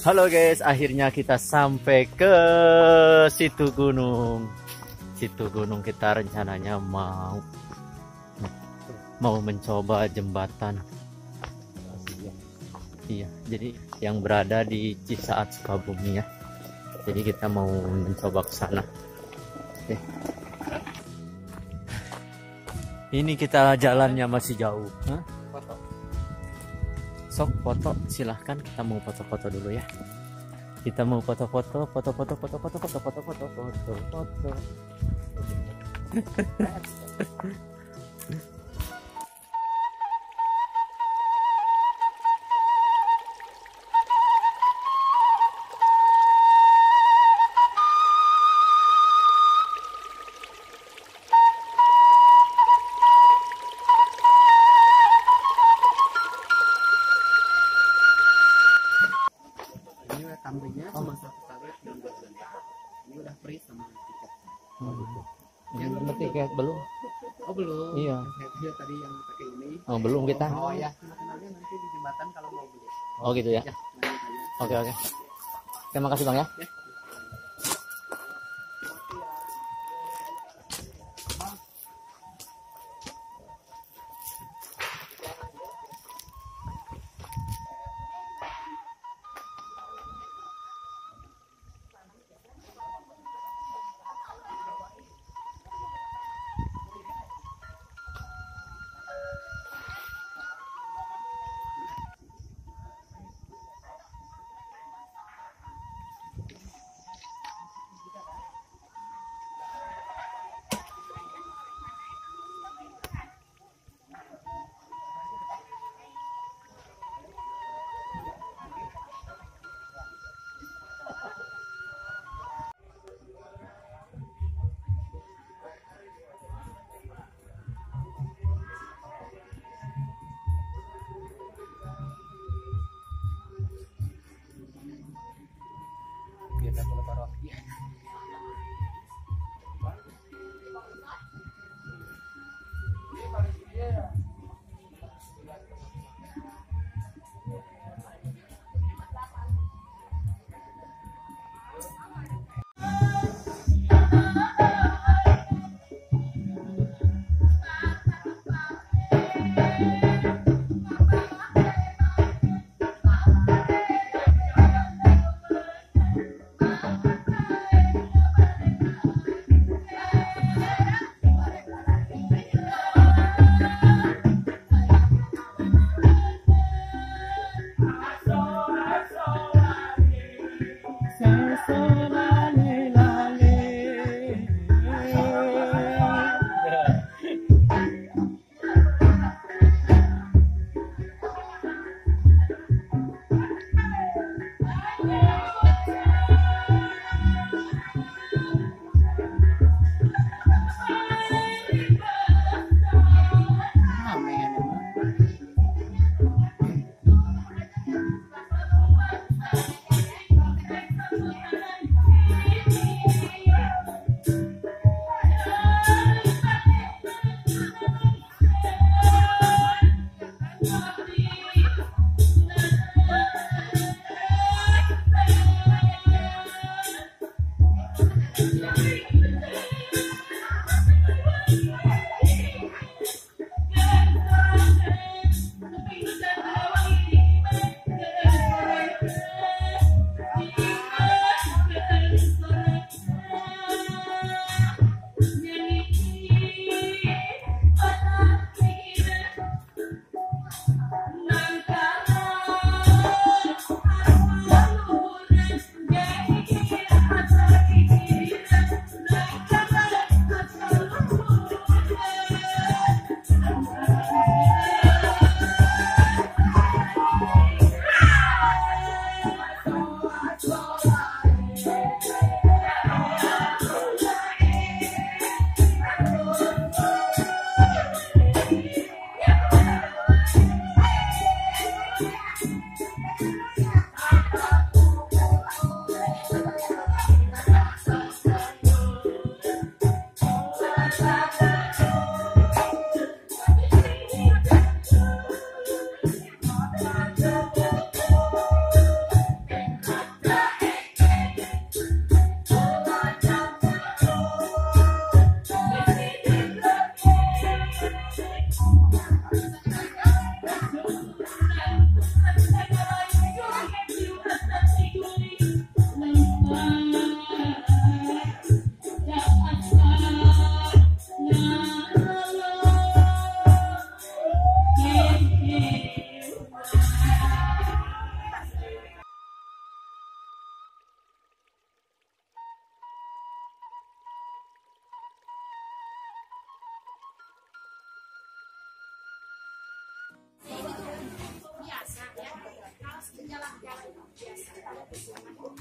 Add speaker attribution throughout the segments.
Speaker 1: Halo guys, akhirnya kita sampai ke situ gunung. Situ gunung kita rencananya mau mau mencoba jembatan. Iya, jadi yang berada di Cisaat Sukabumi ya. Jadi kita mau mencoba ke sana. Oke. Ini kita jalannya masih jauh. Hah?
Speaker 2: Foto.
Speaker 1: Sok foto silahkan kita mau foto-foto dulu ya. Kita mau foto-foto, foto-foto, foto-foto, foto-foto, foto-foto, foto. Belum. Iya.
Speaker 2: Tadi yang pakai ini.
Speaker 1: Oh, belum kita.
Speaker 2: Oh ya. Kenalnya nanti di jembatan kalau mau beli.
Speaker 1: Oh gitu ya.
Speaker 2: Ya. aja.
Speaker 1: Oke oke. Terima kasih bang ya.
Speaker 2: Ya. Biar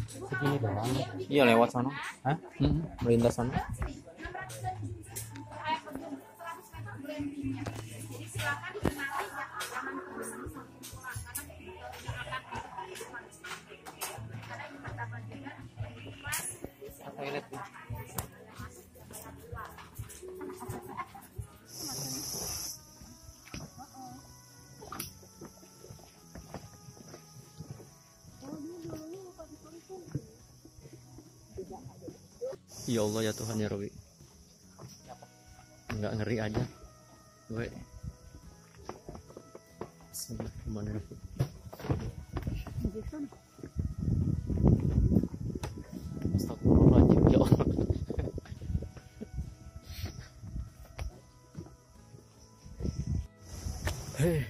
Speaker 1: Segini doang. Iya lewat sana. Hah? Hmm, melintas sana. Ya Allah ya Tuhan ya Robi. Enggak ngeri aja. Gue. Bismillahirrahmanirrahim. Astagfirullahaladzim ya Hei,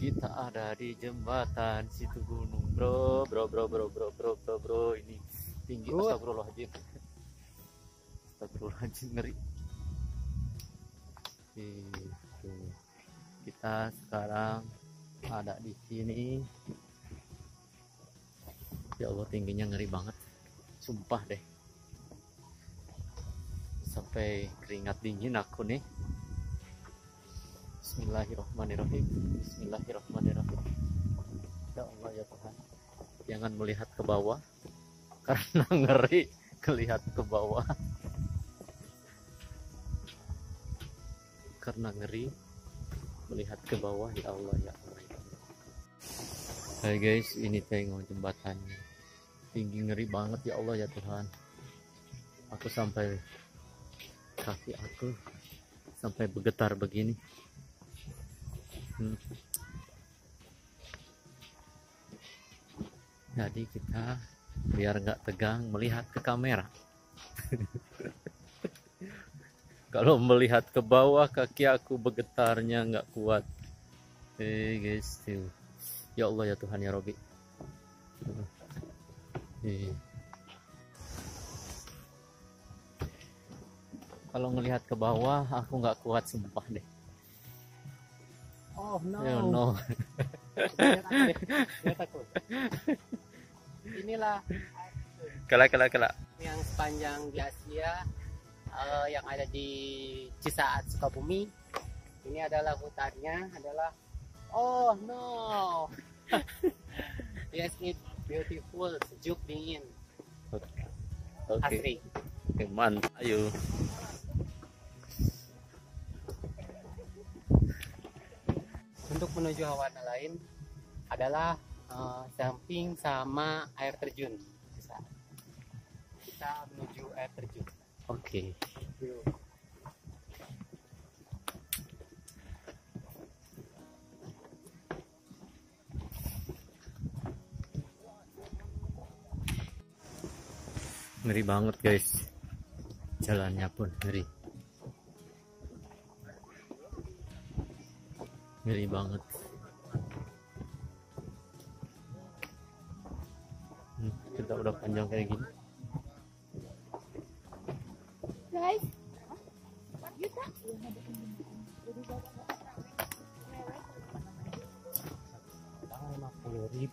Speaker 1: kita ada di jembatan situ gunung bro bro bro bro bro bro bro, bro. ini tinggi astagfirullahaladzim astagfirullahaladzim ngeri. Itu kita sekarang ada di sini. Ya Allah tingginya ngeri banget. Sumpah deh. Sampai keringat dingin aku nih. Bismillahirrahmanirrahim. Bismillahirrahmanirrahim. Ya Allah ya Tuhan. Jangan melihat ke bawah. Karena ngeri Kelihat ke bawah Karena ngeri Melihat ke bawah Ya Allah ya Allah, ya. Hai guys ini tengok jembatannya Tinggi ngeri banget ya Allah ya Tuhan Aku sampai Kaki aku Sampai bergetar begini Hmm. Jadi kita biar nggak tegang melihat ke kamera. Kalau melihat ke bawah kaki aku bergetarnya nggak kuat. Eh guys, tuh. ya Allah ya Tuhan ya Robi. Eh. Kalau ngelihat ke bawah aku nggak kuat sumpah deh.
Speaker 2: Oh no.
Speaker 1: Ya no.
Speaker 2: Inilah
Speaker 1: Kala kala kala.
Speaker 2: yang sepanjang di Asia eh, yang ada di Cisaat Sukabumi. Ini adalah hutannya adalah Oh no. yes, it beautiful, sejuk dingin,
Speaker 1: Oke.
Speaker 2: asri.
Speaker 1: Oke, mantap. Ayo.
Speaker 2: Untuk menuju hawana lain adalah eh, samping sama air terjun. Kita menuju air terjun.
Speaker 1: Oke. Ngeri banget guys. Jalannya pun ngeri. Ngeri banget.
Speaker 2: deep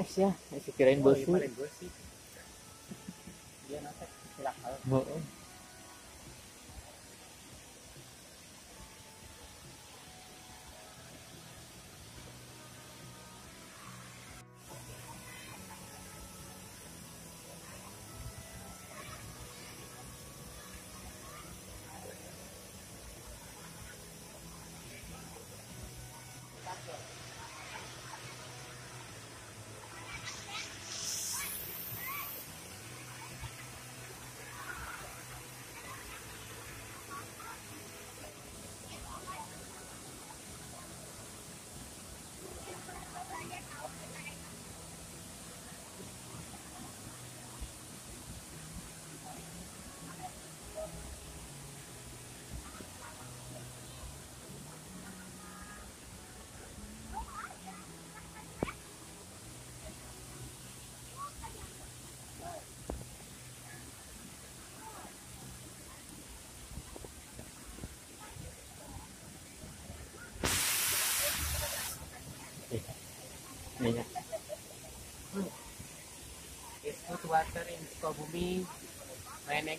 Speaker 1: Es ya, masih kirain
Speaker 2: Oh, iya, nanti silakan.
Speaker 1: Oo. Iya.
Speaker 2: It's Sukabumi.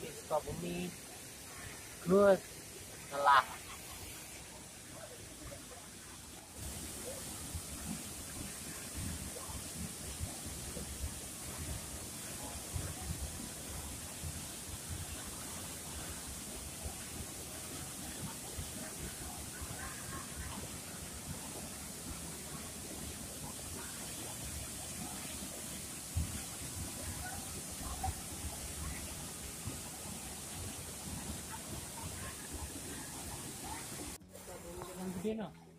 Speaker 2: Is Sukabumi. Good. Gede no?